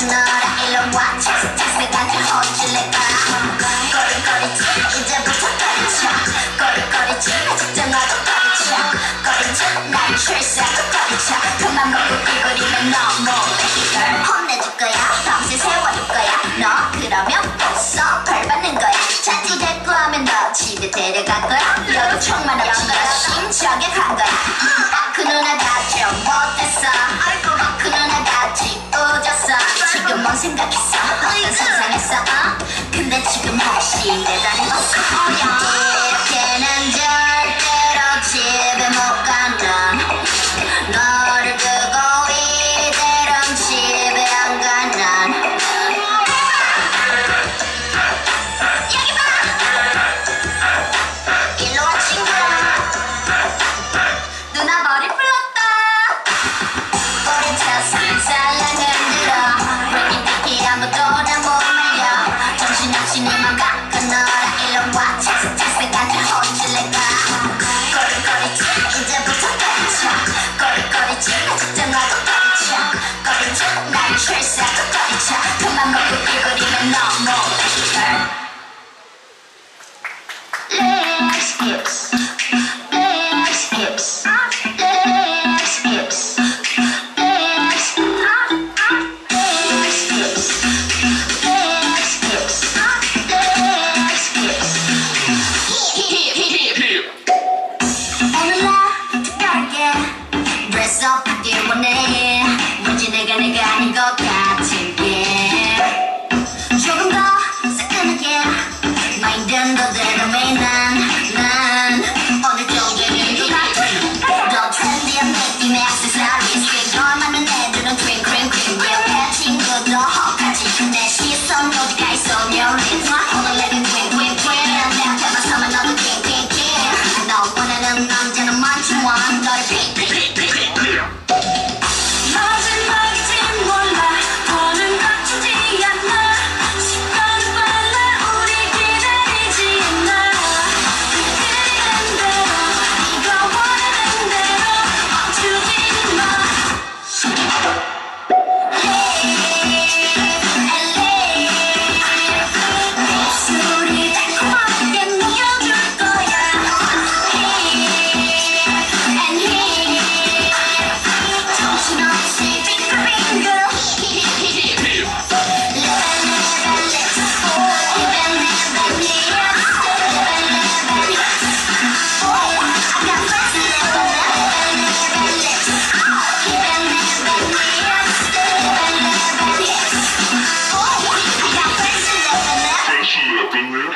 I'm not Halo watch. Just 생각했어? 어떤 상상했어? 어? 근데 지금 다시 내다는 것은 어려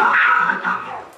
老师